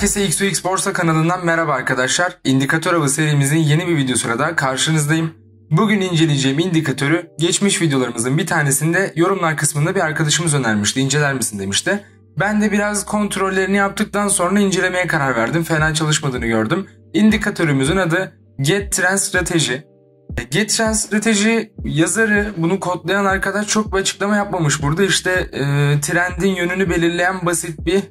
Herkese XOX Borsa kanalından merhaba arkadaşlar. İndikatör avı serimizin yeni bir videosuyla da karşınızdayım. Bugün inceleyeceğim indikatörü geçmiş videolarımızın bir tanesinde yorumlar kısmında bir arkadaşımız önermişti. İnceler misin demişti. Ben de biraz kontrollerini yaptıktan sonra incelemeye karar verdim. Fena çalışmadığını gördüm. İndikatörümüzün adı Get Trend Strateji. Get Trend Strateji yazarı bunu kodlayan arkadaş çok bir açıklama yapmamış. Burada işte e, trendin yönünü belirleyen basit bir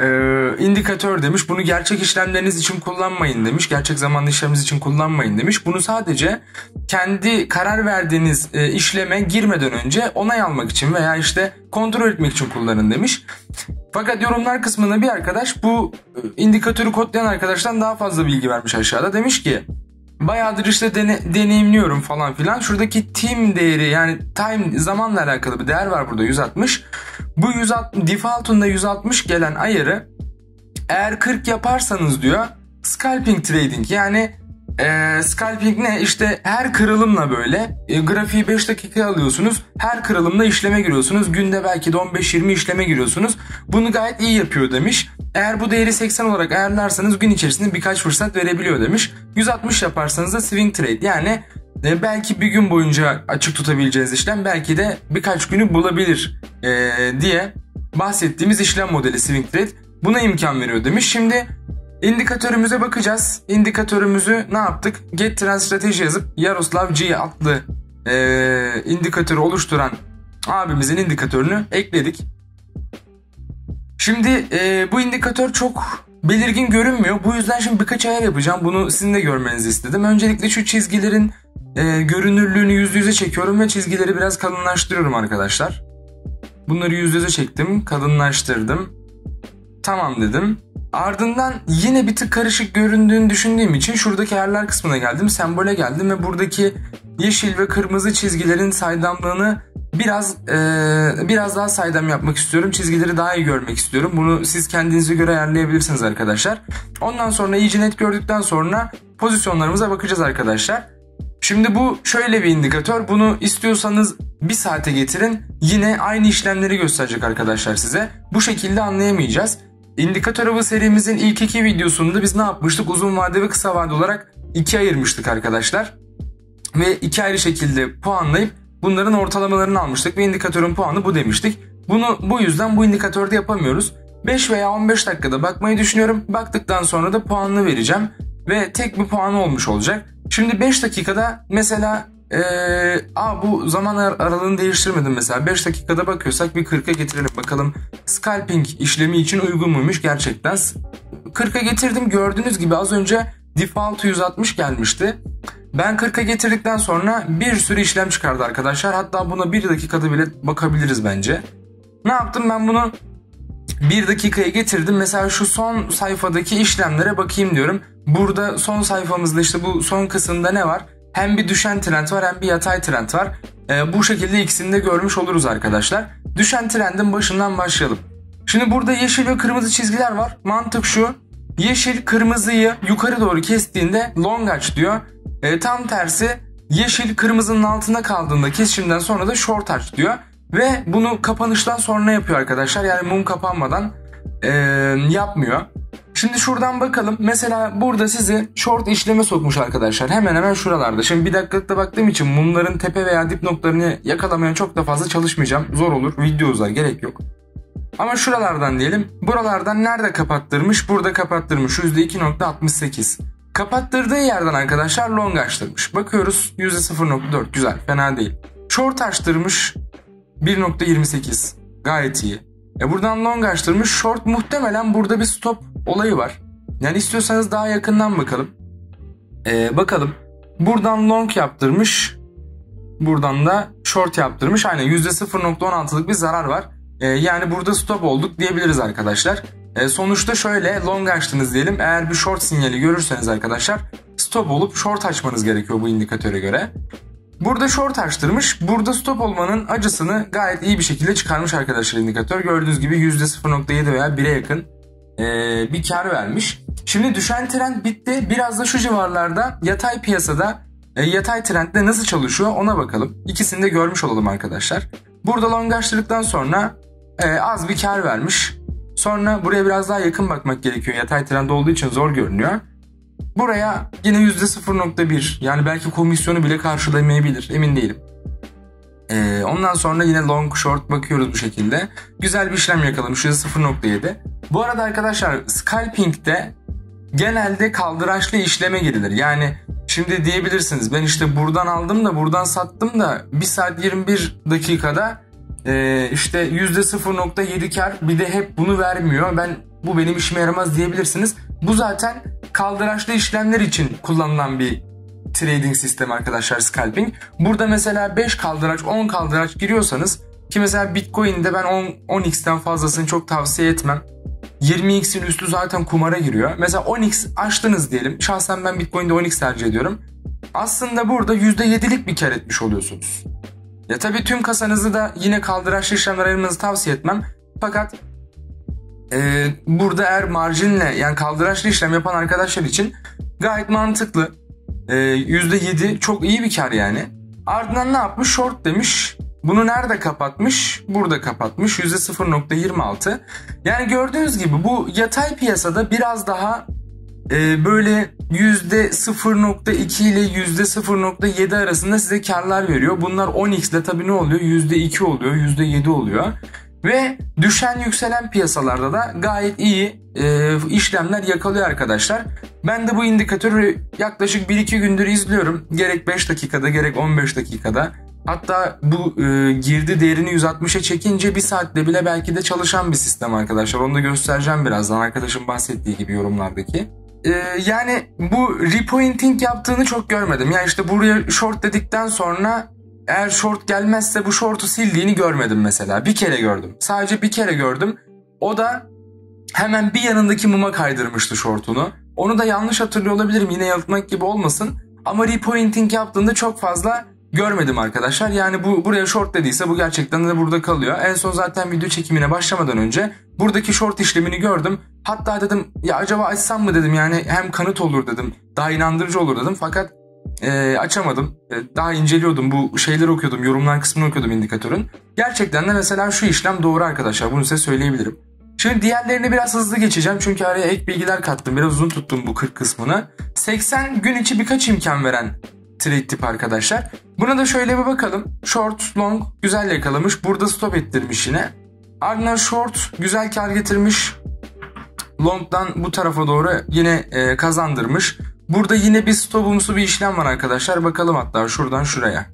e, indikatör demiş. Bunu gerçek işlemleriniz için kullanmayın demiş. Gerçek zamanlı işleminiz için kullanmayın demiş. Bunu sadece kendi karar verdiğiniz e, işleme girmeden önce onay almak için veya işte kontrol etmek için kullanın demiş. Fakat yorumlar kısmında bir arkadaş bu e, indikatörü kodlayan arkadaştan daha fazla bilgi vermiş aşağıda. Demiş ki bayağıdır işte dene, deneyimliyorum falan filan. Şuradaki team değeri yani time zamanla alakalı bir değer var burada 160. Bu 160 default'unda 160 gelen ayarı eğer 40 yaparsanız diyor scalping trading. Yani e, scalping ne? İşte her kırılımla böyle e, grafiği 5 dakika alıyorsunuz. Her kırılımda işleme giriyorsunuz. Günde belki de 15-20 işleme giriyorsunuz. Bunu gayet iyi yapıyor demiş. Eğer bu değeri 80 olarak ayarlarsanız gün içerisinde birkaç fırsat verebiliyor demiş. 160 yaparsanız da swing trade. Yani e, belki bir gün boyunca açık tutabileceğiniz işlem belki de birkaç günü bulabilir e, diye bahsettiğimiz işlem modeli Swing Trade buna imkan veriyor demiş. Şimdi indikatörümüze bakacağız. İndikatörümüzü ne yaptık? Get Trend Strateji yazıp Yaroslav G adlı e, indikatörü oluşturan abimizin indikatörünü ekledik. Şimdi e, bu indikatör çok belirgin görünmüyor. Bu yüzden şimdi birkaç ayar yapacağım. Bunu sizin de görmenizi istedim. Öncelikle şu çizgilerin e, görünürlüğünü yüz yüze çekiyorum ve çizgileri biraz kalınlaştırıyorum arkadaşlar. Bunları yüz yüze çektim, kalınlaştırdım. Tamam dedim. Ardından yine bir tık karışık göründüğünü düşündüğüm için şuradaki ayarlar kısmına geldim. Sembole geldim ve buradaki yeşil ve kırmızı çizgilerin saydamlığını biraz e, biraz daha saydam yapmak istiyorum. Çizgileri daha iyi görmek istiyorum. Bunu siz kendinize göre ayarlayabilirsiniz arkadaşlar. Ondan sonra iyice net gördükten sonra pozisyonlarımıza bakacağız arkadaşlar. Şimdi bu şöyle bir indikatör. Bunu istiyorsanız bir saate getirin. Yine aynı işlemleri gösterecek arkadaşlar size. Bu şekilde anlayamayacağız. İndikatör avı serimizin ilk iki videosunda biz ne yapmıştık? Uzun vade ve kısa vade olarak ikiye ayırmıştık arkadaşlar. Ve iki ayrı şekilde puanlayıp bunların ortalamalarını almıştık ve indikatörün puanı bu demiştik. Bunu bu yüzden bu indikatörde yapamıyoruz. 5 veya 15 dakikada bakmayı düşünüyorum. Baktıktan sonra da puanını vereceğim ve tek bir puan olmuş olacak. Şimdi 5 dakikada mesela ee, aa bu zaman aralığını değiştirmedim mesela. 5 dakikada bakıyorsak bir 40'a getirelim bakalım. Scalping işlemi için uygun muymuş gerçekten. 40'a getirdim gördüğünüz gibi az önce default 160 gelmişti. Ben 40'a getirdikten sonra bir sürü işlem çıkardı arkadaşlar. Hatta buna 1 dakikada bile bakabiliriz bence. Ne yaptım ben bunu 1 dakikaya getirdim. Mesela şu son sayfadaki işlemlere bakayım diyorum. Burada son sayfamızda işte bu son kısımda ne var? Hem bir düşen trend var hem bir yatay trend var. Ee, bu şekilde ikisini de görmüş oluruz arkadaşlar. Düşen trendin başından başlayalım. Şimdi burada yeşil ve kırmızı çizgiler var. Mantık şu. Yeşil kırmızıyı yukarı doğru kestiğinde long aç diyor. Ee, tam tersi yeşil kırmızının altında kaldığında kesişimden sonra da short aç diyor. Ve bunu kapanıştan sonra yapıyor arkadaşlar. Yani mum kapanmadan e, yapmıyor. Şimdi şuradan bakalım. Mesela burada sizi short işleme sokmuş arkadaşlar. Hemen hemen şuralarda. Şimdi bir dakikalıkta baktığım için mumların tepe veya dip noktalarını yakalamaya çok da fazla çalışmayacağım. Zor olur. Video uzar. Gerek yok. Ama şuralardan diyelim. Buralardan nerede kapattırmış? Burada kapattırmış. %2.68. Kapattırdığı yerden arkadaşlar long açtırmış. Bakıyoruz %0.4 güzel fena değil. Short açtırmış 1.28 gayet iyi. E buradan long açtırmış short muhtemelen burada bir stop olayı var. Yani istiyorsanız daha yakından bakalım. Ee, bakalım. Buradan long yaptırmış. Buradan da short yaptırmış. Aynen %0.16'lık bir zarar var. Ee, yani burada stop olduk diyebiliriz arkadaşlar. Ee, sonuçta şöyle long açtınız diyelim. Eğer bir short sinyali görürseniz arkadaşlar stop olup short açmanız gerekiyor bu indikatöre göre. Burada short açtırmış. Burada stop olmanın acısını gayet iyi bir şekilde çıkarmış arkadaşlar indikatör. Gördüğünüz gibi %0.7 veya 1'e yakın e, bir kar vermiş. Şimdi düşen trend bitti. Biraz da şu civarlarda yatay piyasada e, yatay trendde nasıl çalışıyor ona bakalım. İkisini de görmüş olalım arkadaşlar. Burada long açtırdıktan sonra e, az bir kar vermiş. Sonra buraya biraz daha yakın bakmak gerekiyor. Yatay trend olduğu için zor görünüyor. Buraya yine %0.1 yani belki komisyonu bile karşılamayabilir emin değilim. Ee, ondan sonra yine long short bakıyoruz bu şekilde. Güzel bir işlem yakalamış %0.7. Bu arada arkadaşlar scalping'de genelde kaldıraçlı işleme girilir. Yani şimdi diyebilirsiniz ben işte buradan aldım da buradan sattım da 1 saat 21 dakikada e, işte %0.7 kar bir de hep bunu vermiyor. Ben bu benim işime yaramaz diyebilirsiniz. Bu zaten kaldıraçlı işlemler için kullanılan bir trading sistemi arkadaşlar scalping. Burada mesela 5 kaldıraç 10 kaldıraç giriyorsanız ki mesela Bitcoin'de ben 10, 10x'ten fazlasını çok tavsiye etmem. 20x'in üstü zaten kumara giriyor. Mesela 10x açtınız diyelim. Şahsen ben Bitcoin'de 10x tercih ediyorum. Aslında burada %7'lik bir kar etmiş oluyorsunuz. Ya tabii tüm kasanızı da yine kaldıraçlı işlemler ayırmanızı tavsiye etmem. Fakat e, burada eğer marjinle yani kaldıraçlı işlem yapan arkadaşlar için gayet mantıklı. E, %7 çok iyi bir kar yani. Ardından ne yapmış? Short demiş. Bunu nerede kapatmış? Burada kapatmış. %0.26. Yani gördüğünüz gibi bu yatay piyasada biraz daha e, böyle %0.2 ile %0.7 arasında size karlar veriyor. Bunlar 10x ile tabii ne oluyor? %2 oluyor, %7 oluyor. Ve düşen yükselen piyasalarda da gayet iyi e, işlemler yakalıyor arkadaşlar. Ben de bu indikatörü yaklaşık 1-2 gündür izliyorum. Gerek 5 dakikada gerek 15 dakikada. Hatta bu e, girdi değerini 160'a çekince bir saatte bile belki de çalışan bir sistem arkadaşlar. Onu da göstereceğim birazdan arkadaşım bahsettiği gibi yorumlardaki. E, yani bu repointing yaptığını çok görmedim. Yani işte buraya short dedikten sonra eğer short gelmezse bu short'u sildiğini görmedim mesela. Bir kere gördüm. Sadece bir kere gördüm. O da hemen bir yanındaki muma kaydırmıştı short'unu. Onu da yanlış hatırlıyor olabilirim. Yine yanıltmak gibi olmasın. Ama repointing yaptığında çok fazla görmedim arkadaşlar. Yani bu buraya short dediyse bu gerçekten de burada kalıyor. En son zaten video çekimine başlamadan önce buradaki short işlemini gördüm. Hatta dedim ya acaba açsam mı dedim yani hem kanıt olur dedim. Daha inandırıcı olur dedim. Fakat e, açamadım. E, daha inceliyordum. Bu şeyleri okuyordum. Yorumlar kısmını okuyordum indikatörün. Gerçekten de mesela şu işlem doğru arkadaşlar. Bunu size söyleyebilirim. Şimdi diğerlerini biraz hızlı geçeceğim çünkü araya ek bilgiler kattım. Biraz uzun tuttum bu 40 kısmını. 80 gün içi birkaç imkan veren trade tip arkadaşlar. Buna da şöyle bir bakalım. Short, long güzel yakalamış. Burada stop ettirmiş yine. Ardından short güzel kar getirmiş. Long'dan bu tarafa doğru yine e, kazandırmış. Burada yine bir stopumsu bir işlem var arkadaşlar. Bakalım hatta şuradan şuraya.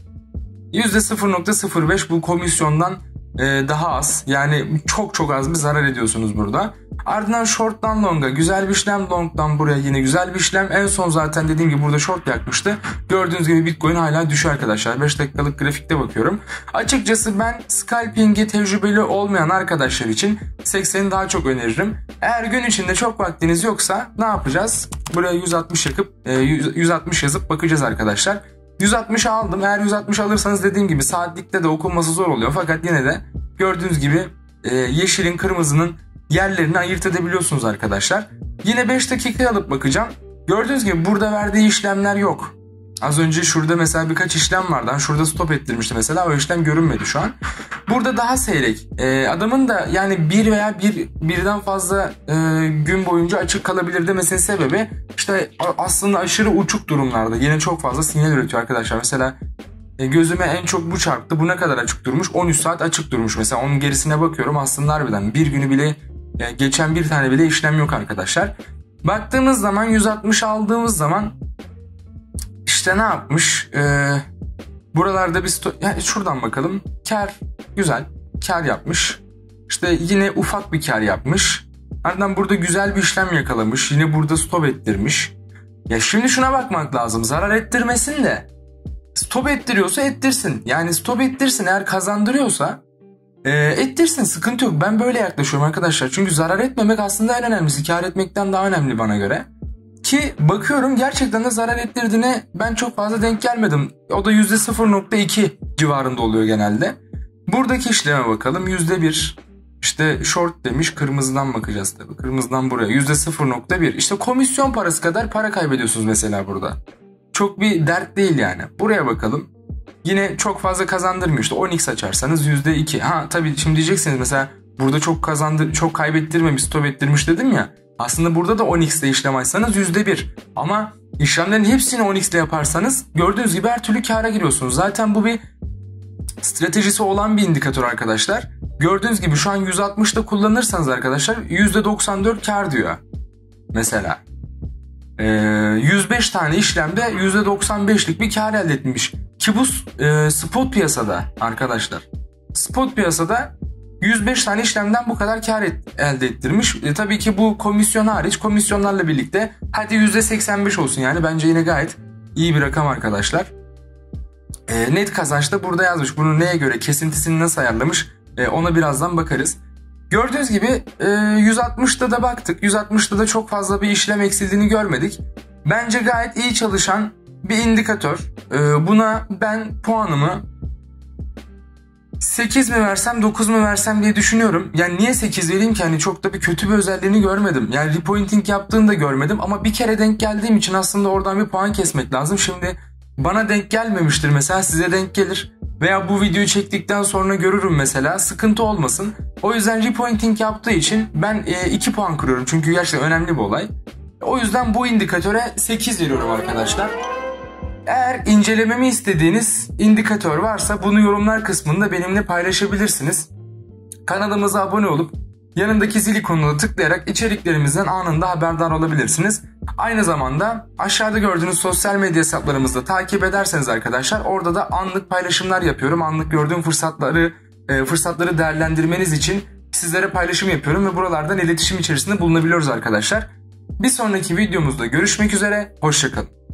%0.05 bu komisyondan daha az. Yani çok çok az bir zarar ediyorsunuz burada. Ardından short'tan long'a güzel bir işlem. Long'dan buraya yine güzel bir işlem. En son zaten dediğim gibi burada short yakmıştı. Gördüğünüz gibi Bitcoin hala düşüyor arkadaşlar. 5 dakikalık grafikte bakıyorum. Açıkçası ben scalping'e tecrübeli olmayan arkadaşlar için 80'i daha çok öneririm. Eğer gün içinde çok vaktiniz yoksa ne yapacağız? Buraya 160 yakıp 160 yazıp bakacağız arkadaşlar. 160 aldım. Eğer 160 alırsanız dediğim gibi saatlikte de okunması zor oluyor. Fakat yine de gördüğünüz gibi e, yeşilin kırmızının yerlerini ayırt edebiliyorsunuz arkadaşlar. Yine 5 dakika alıp bakacağım. Gördüğünüz gibi burada verdiği işlemler yok. Az önce şurada mesela birkaç işlem vardı. Hani şurada stop ettirmişti mesela. O işlem görünmedi şu an. Burada daha seyrek. Ee, adamın da yani bir veya bir birden fazla e, gün boyunca açık kalabilir demesinin sebebi işte aslında aşırı uçuk durumlarda. Yine çok fazla sinyal üretiyor arkadaşlar. Mesela e, gözüme en çok bu çarptı. Bu ne kadar açık durmuş? 13 saat açık durmuş. Mesela onun gerisine bakıyorum. Aslında harbiden bir günü bile yani geçen bir tane bile işlem yok arkadaşlar. Baktığımız zaman 160 aldığımız zaman işte ne yapmış? Ee, buralarda bir yani şuradan bakalım. Kar güzel. Kar yapmış. İşte yine ufak bir kar yapmış. Ardından burada güzel bir işlem yakalamış. Yine burada stop ettirmiş. Ya şimdi şuna bakmak lazım. Zarar ettirmesin de. Stop ettiriyorsa ettirsin. Yani stop ettirsin eğer kazandırıyorsa e, ettirsin sıkıntı yok. Ben böyle yaklaşıyorum arkadaşlar. Çünkü zarar etmemek aslında en önemlisi. Kar etmekten daha önemli bana göre. Ki bakıyorum gerçekten de zarar ettirdiğine ben çok fazla denk gelmedim. O da %0.2 civarında oluyor genelde. Buradaki işleme bakalım. %1 işte short demiş kırmızıdan bakacağız tabii. Kırmızıdan buraya %0.1 işte komisyon parası kadar para kaybediyorsunuz mesela burada. Çok bir dert değil yani. Buraya bakalım. Yine çok fazla kazandırmıyor. İşte 10x açarsanız %2. Ha tabii şimdi diyeceksiniz mesela burada çok kazandı, çok kaybettirmemiş, stop ettirmiş dedim ya. Aslında burada da 10x ile işlem açsanız %1. Ama işlemlerin hepsini 10x ile yaparsanız gördüğünüz gibi her türlü kâra giriyorsunuz. Zaten bu bir stratejisi olan bir indikatör arkadaşlar. Gördüğünüz gibi şu an 160'da kullanırsanız arkadaşlar %94 kar diyor. Mesela. Ee, 105 tane işlemde %95'lik bir kar elde etmiş. Ki bu e, spot piyasada arkadaşlar. Spot piyasada 105 tane işlemden bu kadar kar et, elde ettirmiş. E, tabii ki bu komisyon hariç komisyonlarla birlikte hadi %85 olsun yani bence yine gayet iyi bir rakam arkadaşlar. E, net kazanç da burada yazmış. Bunu neye göre kesintisini nasıl ayarlamış e, ona birazdan bakarız. Gördüğünüz gibi e, 160'da da baktık. 160'da da çok fazla bir işlem eksildiğini görmedik. Bence gayet iyi çalışan bir indikatör. E, buna ben puanımı 8 mi versem 9 mu versem diye düşünüyorum. Yani niye 8 vereyim ki hani çok da bir kötü bir özelliğini görmedim. Yani repointing yaptığını da görmedim ama bir kere denk geldiğim için aslında oradan bir puan kesmek lazım. Şimdi bana denk gelmemiştir mesela size denk gelir. Veya bu videoyu çektikten sonra görürüm mesela sıkıntı olmasın. O yüzden repointing yaptığı için ben 2 e, puan kırıyorum çünkü gerçekten önemli bir olay. O yüzden bu indikatöre 8 veriyorum arkadaşlar. Eğer incelememi istediğiniz indikatör varsa bunu yorumlar kısmında benimle paylaşabilirsiniz. Kanalımıza abone olup yanındaki zil ikonuna tıklayarak içeriklerimizden anında haberdar olabilirsiniz. Aynı zamanda aşağıda gördüğünüz sosyal medya hesaplarımızda takip ederseniz arkadaşlar orada da anlık paylaşımlar yapıyorum. Anlık gördüğüm fırsatları e, fırsatları değerlendirmeniz için sizlere paylaşım yapıyorum ve buralardan iletişim içerisinde bulunabiliyoruz arkadaşlar. Bir sonraki videomuzda görüşmek üzere, hoşçakalın.